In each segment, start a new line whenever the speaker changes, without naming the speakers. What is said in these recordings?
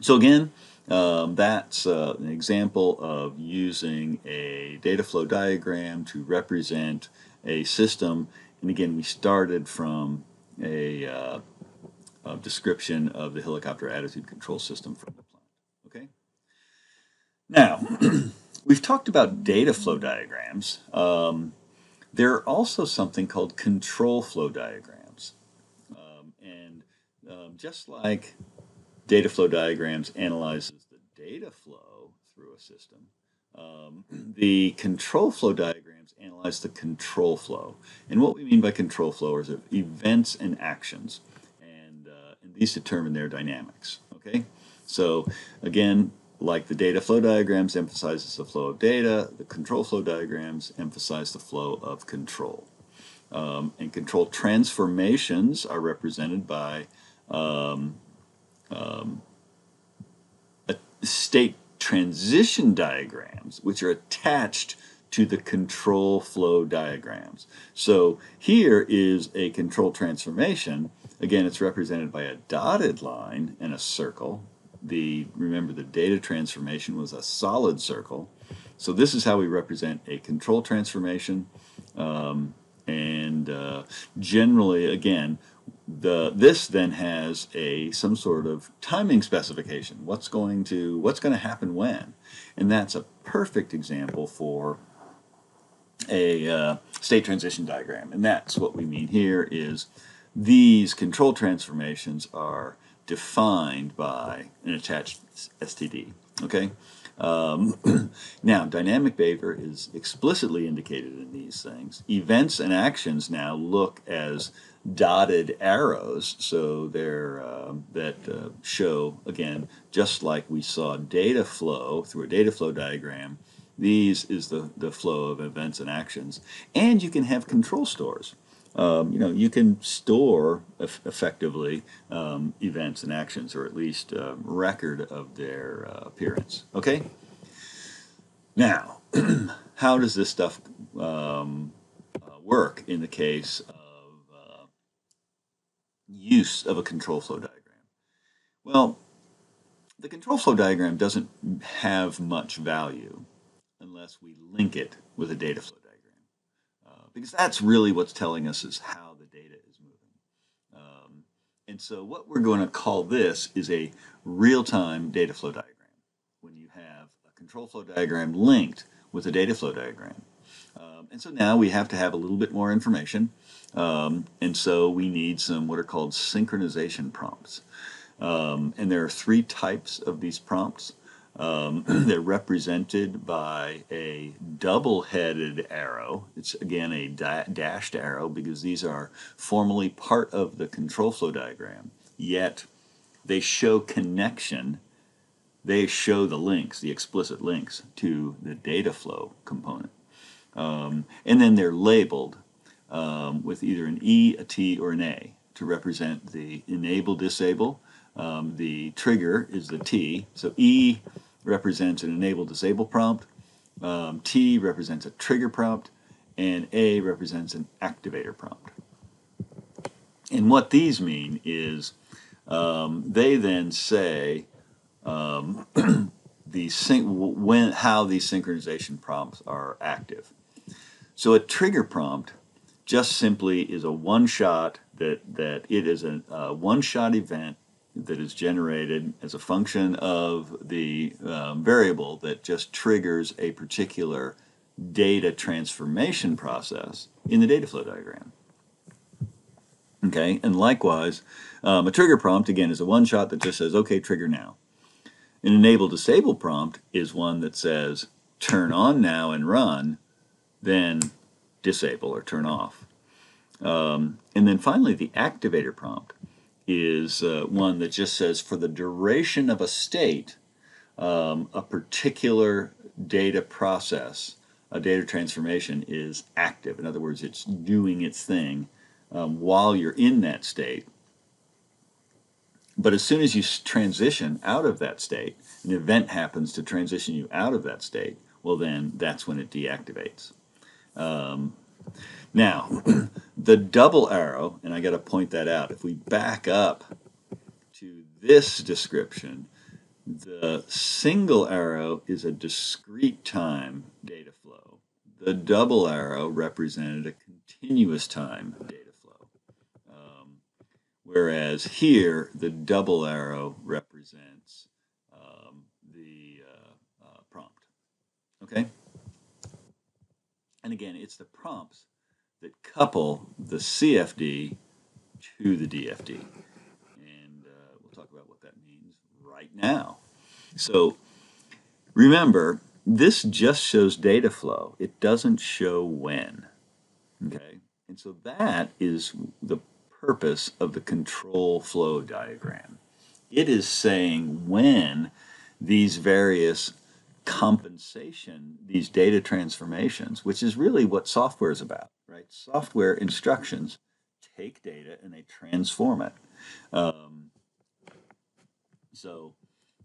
So again, um, that's uh, an example of using a data flow diagram to represent a system. And again, we started from a, uh, a description of the helicopter attitude control system from the plant. Okay. Now, we've talked about data flow diagrams. Um, there are also something called control flow diagrams. Um, and um, just like data flow diagrams analyzes the data flow through a system, um, the control flow diagrams analyze the control flow. And what we mean by control flow is events and actions. And, uh, and these determine their dynamics. Okay? So again, like the data flow diagrams emphasizes the flow of data, the control flow diagrams emphasize the flow of control. Um, and control transformations are represented by um, um, state transition diagrams, which are attached to the control flow diagrams. So here is a control transformation. Again, it's represented by a dotted line and a circle the remember the data transformation was a solid circle. So this is how we represent a control transformation. Um, and uh, generally, again, the this then has a some sort of timing specification. What's going to what's going to happen when, and that's a perfect example for a uh, state transition diagram. And that's what we mean here is these control transformations are defined by an attached STD. Okay. Um, now, dynamic behavior is explicitly indicated in these things. Events and actions now look as dotted arrows, so they're uh, that uh, show again, just like we saw data flow through a data flow diagram. These is the the flow of events and actions, and you can have control stores um, you know, you can store effectively um, events and actions, or at least uh, record of their uh, appearance. Okay. Now, how does this stuff um, uh, work in the case of uh, use of a control flow diagram? Well, the control flow diagram doesn't have much value unless we link it with a data flow because that's really what's telling us is how the data is moving. Um, and so what we're going to call this is a real-time data flow diagram when you have a control flow diagram linked with a data flow diagram. Um, and so now we have to have a little bit more information. Um, and so we need some what are called synchronization prompts. Um, and there are three types of these prompts. Um, they're represented by a double-headed arrow. It's again a da dashed arrow because these are formally part of the control flow diagram, yet they show connection. They show the links, the explicit links to the data flow component. Um, and then they're labeled um, with either an E, a T, or an A to represent the enable, disable. Um, the trigger is the T. So E represents an enable disable prompt, um, T represents a trigger prompt, and A represents an activator prompt. And what these mean is um, they then say um, the when how these synchronization prompts are active. So a trigger prompt just simply is a one-shot that that it is a, a one-shot event that is generated as a function of the um, variable that just triggers a particular data transformation process in the data flow diagram. Okay, and likewise, um, a trigger prompt, again, is a one-shot that just says, okay, trigger now. An enable disable prompt is one that says, turn on now and run, then disable or turn off. Um, and then finally, the activator prompt is uh, one that just says for the duration of a state, um, a particular data process, a data transformation is active. In other words, it's doing its thing um, while you're in that state. But as soon as you transition out of that state, an event happens to transition you out of that state, well then that's when it deactivates. Um, now, the double arrow, and I got to point that out, if we back up to this description, the single arrow is a discrete time data flow. The double arrow represented a continuous time data flow. Um, whereas here, the double arrow represents um, the uh, uh, prompt. Okay? And again, it's the prompts that couple the CFD to the DFD. And uh, we'll talk about what that means right now. So remember, this just shows data flow. It doesn't show when. Okay? And so that is the purpose of the control flow diagram. It is saying when these various compensation, these data transformations, which is really what software is about, right? Software instructions take data and they transform it. Um, so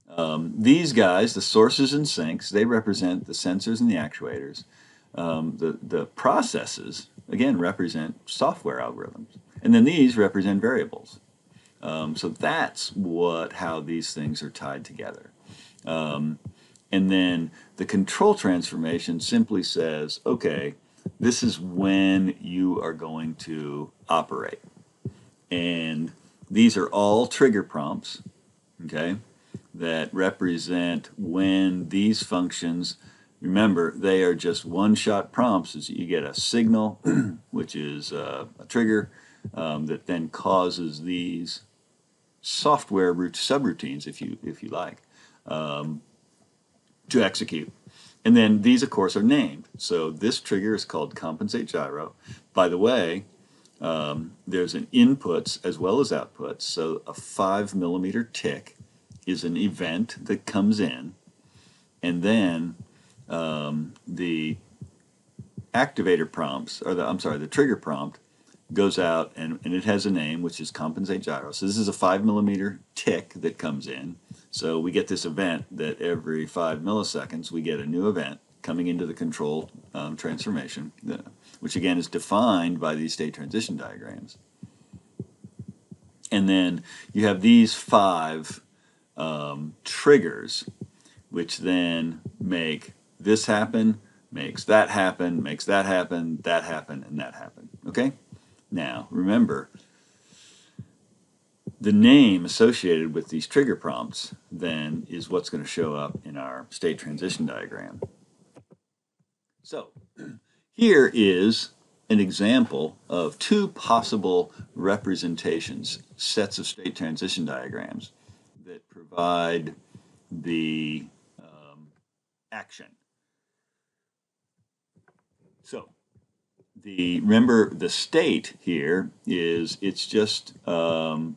um, these guys, the sources and sinks, they represent the sensors and the actuators. Um, the, the processes, again, represent software algorithms. And then these represent variables. Um, so that's what how these things are tied together. Um, and then the control transformation simply says, okay, this is when you are going to operate. And these are all trigger prompts, okay, that represent when these functions, remember, they are just one-shot prompts. Is you get a signal, which is uh, a trigger, um, that then causes these software subroutines, if you if you like, um, to execute. And then these, of course, are named. So this trigger is called compensate gyro. By the way, um, there's an inputs as well as outputs. So a five millimeter tick is an event that comes in, and then um, the activator prompts, or the I'm sorry, the trigger prompt goes out and, and it has a name which is compensate gyro. So this is a five millimeter tick that comes in. So we get this event that every five milliseconds we get a new event coming into the control um, transformation, which again is defined by these state transition diagrams. And then you have these five um, triggers, which then make this happen, makes that happen, makes that happen, that happen, and that happen. Okay? Now, remember, the name associated with these trigger prompts then is what's going to show up in our state transition diagram. So here is an example of two possible representations, sets of state transition diagrams that provide the um, action. So the remember the state here is it's just um,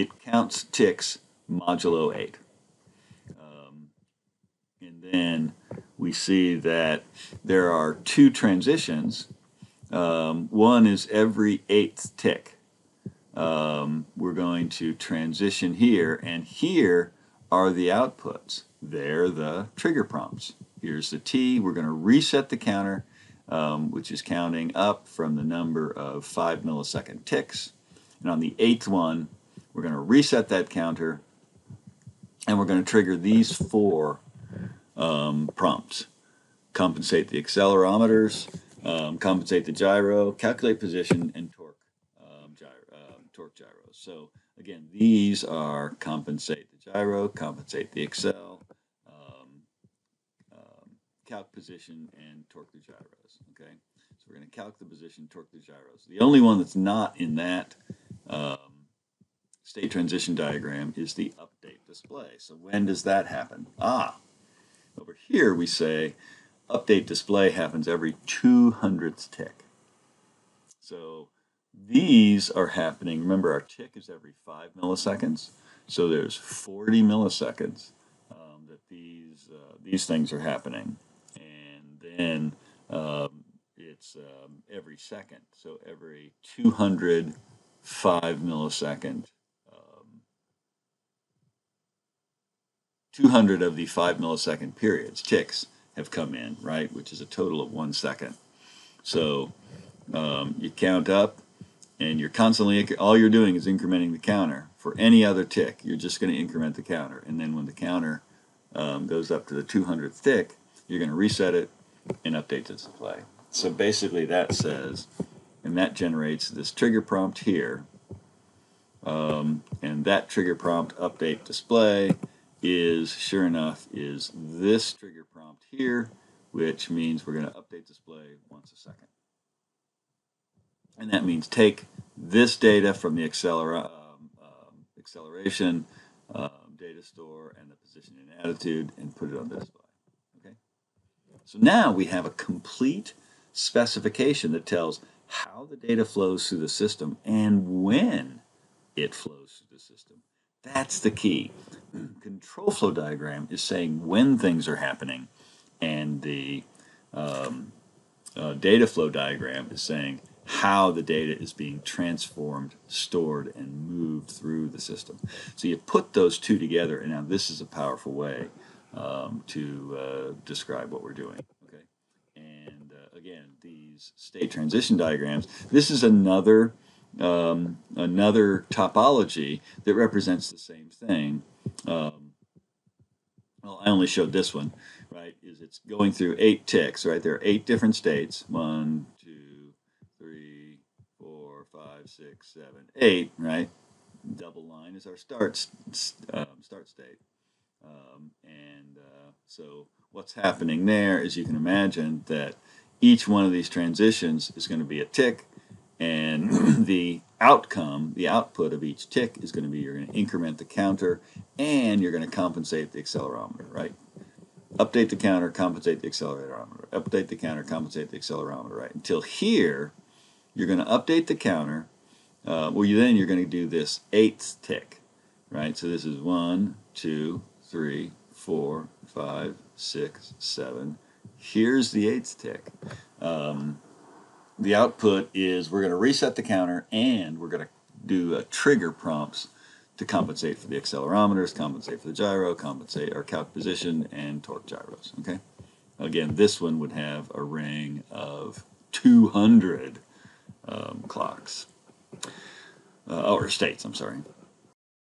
it counts ticks modulo 8. Um, and then we see that there are two transitions. Um, one is every eighth tick. Um, we're going to transition here, and here are the outputs. They're the trigger prompts. Here's the T. We're going to reset the counter, um, which is counting up from the number of 5 millisecond ticks. And on the eighth one, we're going to reset that counter and we're going to trigger these four um, prompts. Compensate the accelerometers, um, compensate the gyro, calculate position, and torque, um, gyro, uh, torque gyros. So again, these are compensate the gyro, compensate the accel, um, um, calc position, and torque the gyros. Okay, so we're going to calc the position, torque the gyros. The only one that's not in that um, state transition diagram is the update display. So when does that happen? Ah, over here we say update display happens every 200th tick. So these are happening, remember our tick is every 5 milliseconds, so there's 40 milliseconds um, that these, uh, these things are happening. And then um, it's um, every second, so every 205 millisecond 200 of the 5 millisecond periods, ticks, have come in, right, which is a total of one second. So um, you count up, and you're constantly, all you're doing is incrementing the counter. for any other tick, you're just going to increment the counter. And then when the counter um, goes up to the 200th tick, you're going to reset it and update the display. So basically that says, and that generates this trigger prompt here. Um, and that trigger prompt update display is, sure enough, is this trigger prompt here, which means we're going to update display once a second. And that means take this data from the accelera um, um, acceleration um, data store and the position and attitude and put it on the display. Okay. So now we have a complete specification that tells how the data flows through the system and when it flows through the system. That's the key. Control flow diagram is saying when things are happening, and the um, uh, data flow diagram is saying how the data is being transformed, stored, and moved through the system. So you put those two together, and now this is a powerful way um, to uh, describe what we're doing. Okay, and uh, again, these state transition diagrams. This is another um, another topology that represents the same thing. Um, well, I only showed this one, right? Is it's going through eight ticks, right? There are eight different states. One, two, three, four, five, six, seven, eight, right? Double line is our start um, start state, um, and uh, so what's happening there is you can imagine that each one of these transitions is going to be a tick and the outcome, the output of each tick is going to be you're going to increment the counter and you're going to compensate the accelerometer, right? Update the counter, compensate the accelerometer. Update the counter, compensate the accelerometer, right? Until here, you're going to update the counter. Uh, well, you, then you're going to do this eighth tick, right? So this is one, two, three, four, five, six, seven. Here's the eighth tick. Um, the output is we're going to reset the counter and we're going to do a trigger prompts to compensate for the accelerometers, compensate for the gyro, compensate our calc position, and torque gyros. Okay. Again, this one would have a ring of 200 um, clocks uh, or states. I'm sorry.